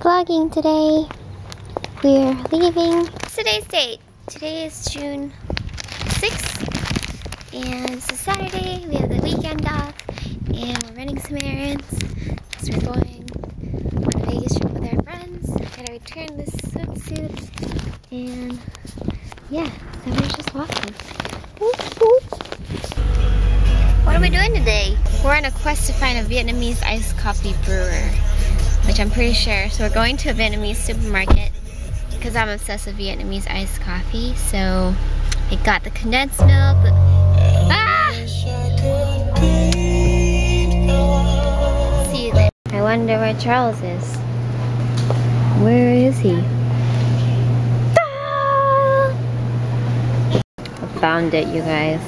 vlogging today. We're leaving. Today's date. Today is June 6th and it's a Saturday. We have the weekend off and we're running some errands because we're going on a Vegas trip with our friends. I gotta return this swimsuit and yeah, so we're just walking. What are we doing today? We're on a quest to find a Vietnamese iced coffee brewer, which I'm pretty sure. So we're going to a Vietnamese supermarket because I'm obsessed with Vietnamese iced coffee. So I got the condensed milk. Ah! See you there. I wonder where Charles is. Where is he? Ah! I found it, you guys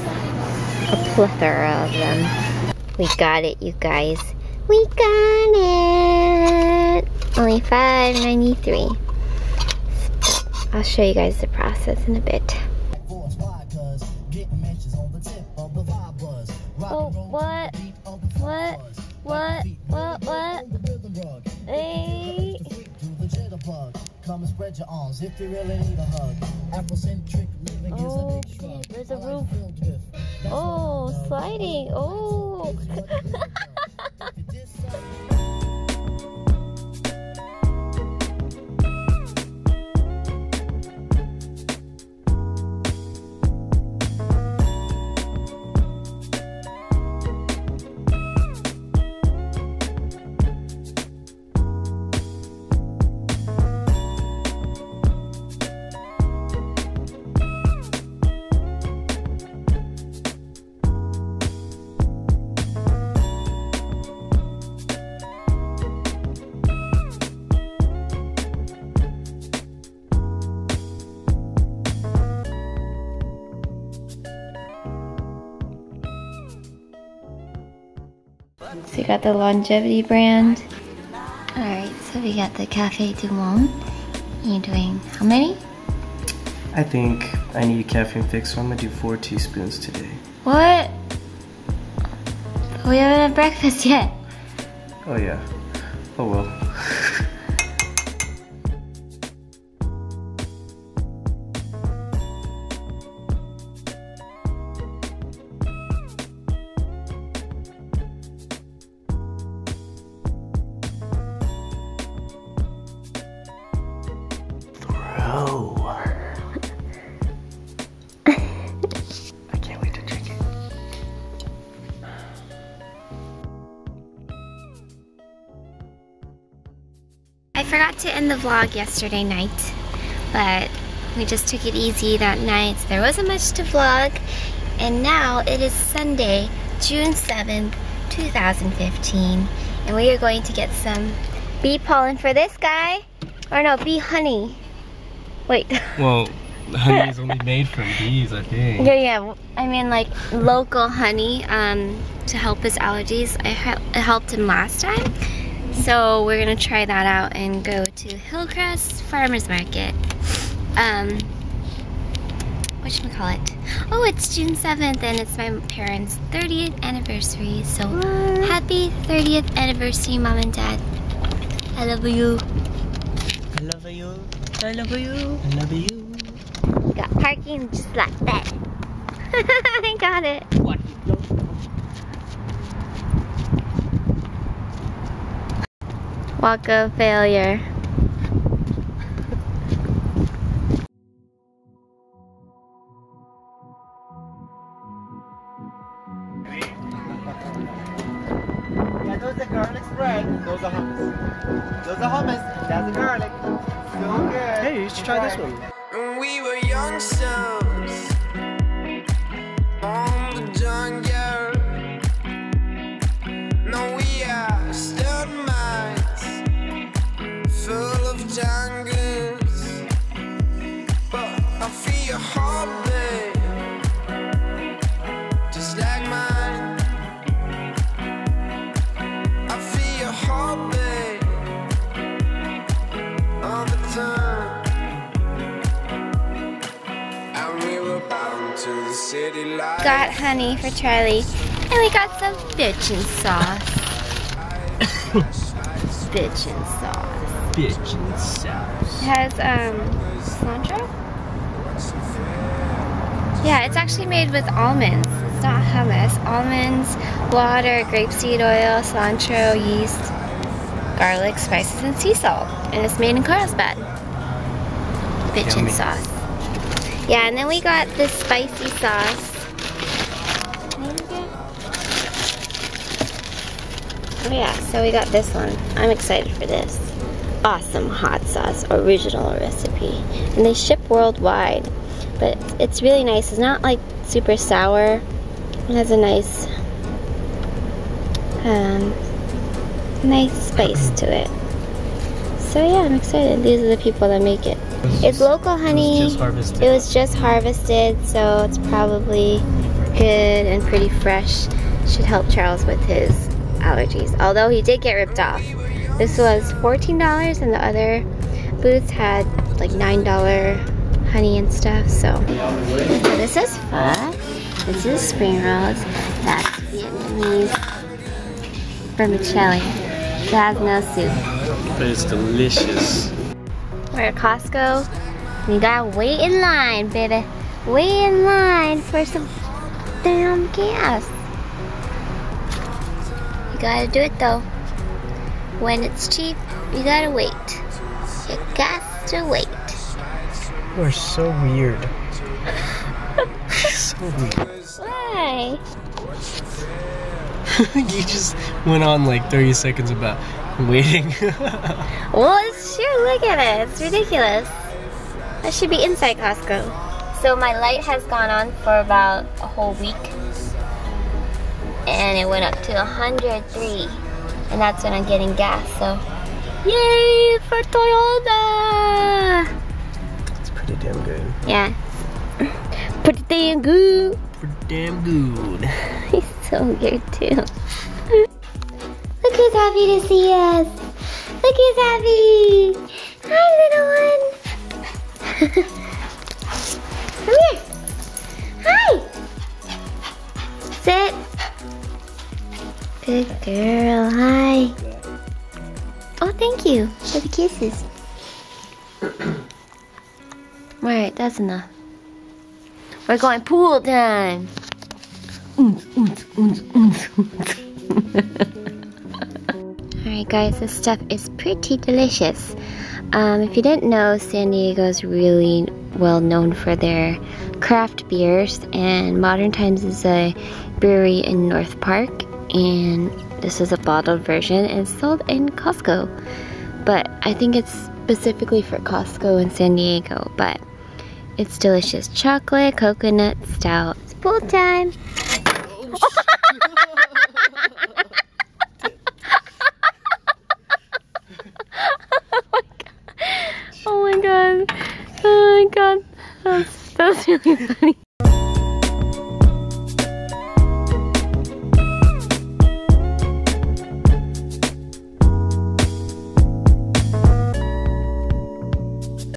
a plethora of them. We got it, you guys. We got it! Only $5.93. I'll show you guys the process in a bit. Oh, what? What? What? What? What? Hey. Come and spread your arms if you really need a hug. Afrocentric living is a oh, big shrug. There's a roof. Oh, sliding. Oh. So we got the longevity brand. Alright, so we got the Cafe Du Monde. You're doing how many? I think I need a caffeine fix, so I'm gonna do four teaspoons today. What? We haven't had breakfast yet. Oh yeah. Oh well. forgot to end the vlog yesterday night, but we just took it easy that night. There wasn't much to vlog. And now it is Sunday, June 7th, 2015. And we are going to get some bee pollen for this guy. Or no, bee honey. Wait. Well, honey is only made from bees, I think. Yeah, yeah. I mean like local honey um, to help his allergies. I it helped him last time. So we're gonna try that out and go to Hillcrest Farmers Market. Um, what should we call it? Oh, it's June 7th and it's my parents' 30th anniversary. So what? happy 30th anniversary, mom and dad. I love you. I love you. I love you. I love you. We got parking just like that. I got it. What? Walk of failure. Yeah, those are garlic spread. Those are hummus. Those are hummus. That's a garlic. So good. Hey, you should try this one. we were young souls Got honey for Charlie. And we got some bitchin' sauce. bitchin' sauce. Bitchin' sauce. It has um, cilantro? Yeah, it's actually made with almonds. It's not hummus. Almonds, water, grapeseed oil, cilantro, yeast, garlic, spices, and sea salt. And it's made in Carlsbad. Bitchin' sauce. Yeah, and then we got this spicy sauce. Oh yeah, so we got this one. I'm excited for this. Awesome hot sauce, original recipe. And they ship worldwide. But it's really nice. It's not like super sour. It has a nice um, nice spice to it. So yeah, I'm excited. These are the people that make it. It's local honey. just harvested. It was just harvested, so it's probably good and pretty fresh. Should help Charles with his allergies. Although he did get ripped off. This was $14 and the other booths had like $9 honey and stuff. So, so this is pho. This is spring rolls. That's Vietnamese vermicelli. It has no soup. But it's delicious. We're at Costco. and You gotta wait in line, baby. Wait in line for some damn gas. You gotta do it though. When it's cheap, you gotta wait. You got to wait. You are so weird. so weird. Why? you just went on like 30 seconds about waiting. Well, it's true. Look at it. It's ridiculous. I should be inside Costco. So my light has gone on for about a whole week. And it went up to 103. And that's when I'm getting gas. So, yay for Toyota! it's pretty damn good. Yeah. Pretty damn good. Pretty damn good. He's so good too. Who's happy to see us. Look who's happy. Hi, little one. Come here. Hi. Sit. Good girl. Hi. Oh, thank you for the kisses. Alright, that's enough. We're going pool time. Alright guys, this stuff is pretty delicious. Um, if you didn't know, San Diego is really well known for their craft beers and Modern Times is a brewery in North Park and this is a bottled version and sold in Costco. But I think it's specifically for Costco in San Diego, but it's delicious. Chocolate, coconut, stout. It's pool time. Oh Oh my god. Oh my god. That was, that was really funny.